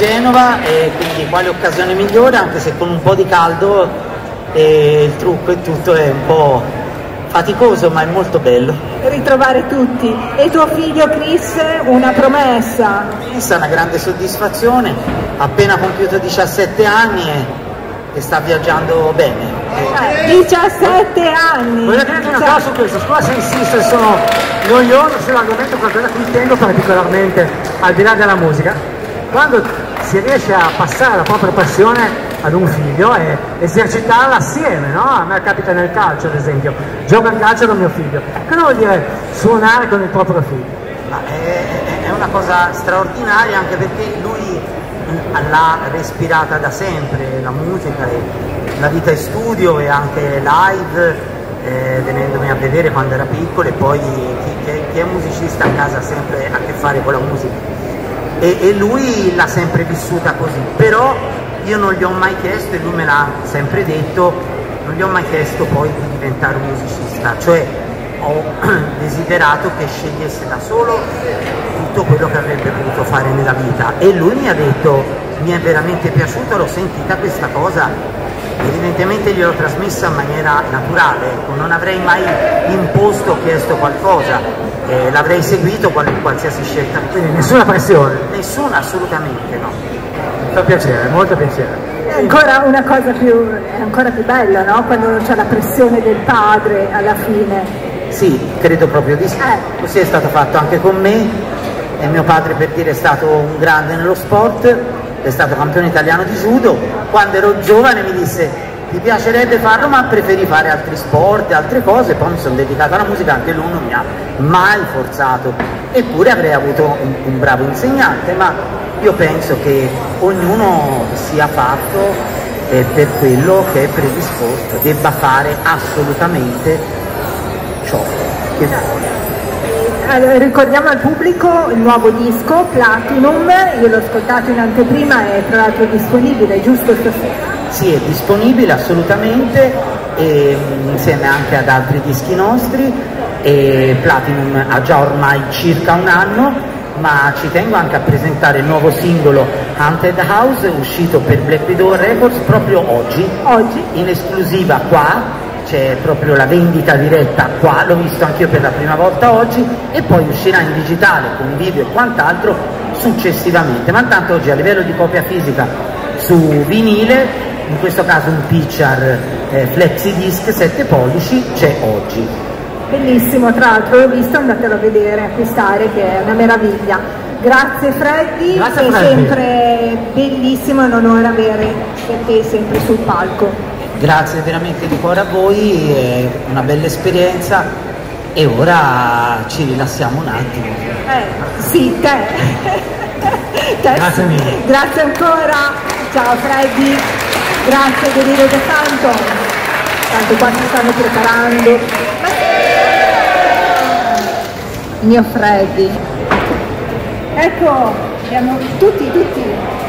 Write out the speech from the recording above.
Genova e quindi quale occasione migliore, anche se con un po' di caldo e il trucco e tutto è un po' faticoso ma è molto bello. Ritrovare tutti. E tuo figlio Chris, una promessa? Questa è una grande soddisfazione, appena compiuto 17 anni e e sta viaggiando bene. 17 anni! Voglio dire una cosa su questo, scusa se insisto, sono noioso sull'argomento, qualcosa a cui tengo particolarmente, al di là della musica, quando si riesce a passare la propria passione ad un figlio e esercitarla assieme, no? A me capita nel calcio ad esempio, gioco a calcio con mio figlio. Cosa vuol dire suonare con il proprio figlio? È, è una cosa straordinaria anche perché lui l'ha respirata da sempre, la musica, la vita in studio e anche live, eh, venendomi a vedere quando era piccolo e poi chi, chi, è musicista a casa ha sempre a che fare con la musica. E, e lui l'ha sempre vissuta così, però io non gli ho mai chiesto, e lui me l'ha sempre detto, non gli ho mai chiesto poi di diventare un musicista, cioè ho desiderato che scegliesse da solo tutto quello che avrebbe potuto fare nella vita e lui mi ha detto mi è veramente piaciuto, l'ho sentita questa cosa evidentemente gliel'ho trasmessa in maniera naturale, ecco, non avrei mai imposto o chiesto qualcosa, eh, l'avrei seguito qualsiasi scelta. Quindi nessuna pressione? Nessuna, assolutamente no. Fa piacere, molto piacere. È ancora una cosa più, è ancora più bella, no? Quando c'è la pressione del padre alla fine. Sì, credo proprio di sì. Eh. Così è stato fatto anche con me e mio padre per dire è stato un grande nello sport, è stato campione italiano di judo. Quando ero giovane mi disse ti piacerebbe farlo ma preferi fare altri sport, altre cose, poi mi sono dedicato alla musica, anche lui non mi ha mai forzato, eppure avrei avuto un, un bravo insegnante, ma io penso che ognuno sia fatto eh, per quello che è predisposto, debba fare assolutamente ciò che vuole. Allora, ricordiamo al pubblico il nuovo disco Platinum, io l'ho ascoltato in anteprima e tra l'altro è disponibile giusto stasera. Sì, è disponibile assolutamente e, insieme anche ad altri dischi nostri e Platinum ha già ormai circa un anno ma ci tengo anche a presentare il nuovo singolo Haunted House uscito per Black Widow Records proprio oggi, oggi? in esclusiva qua c'è proprio la vendita diretta qua, l'ho visto anch'io per la prima volta oggi e poi uscirà in digitale con video e quant'altro successivamente, ma intanto oggi a livello di copia fisica su vinile, in questo caso un picture eh, flexi disc 7 pollici, c'è oggi. Bellissimo, tra l'altro l'ho visto, andatelo a vedere, acquistare, che è una meraviglia. Grazie Freddy, Grazie è sempre bellissimo e un onore avere te sempre sul palco. Grazie veramente di cuore a voi, è una bella esperienza e ora ci rilassiamo un attimo. Eh, sì, te. te Grazie mille. Grazie ancora, ciao Freddy, grazie Deliro De Santo, tanto qua si stanno preparando. Mio Freddy. Ecco, abbiamo tutti, tutti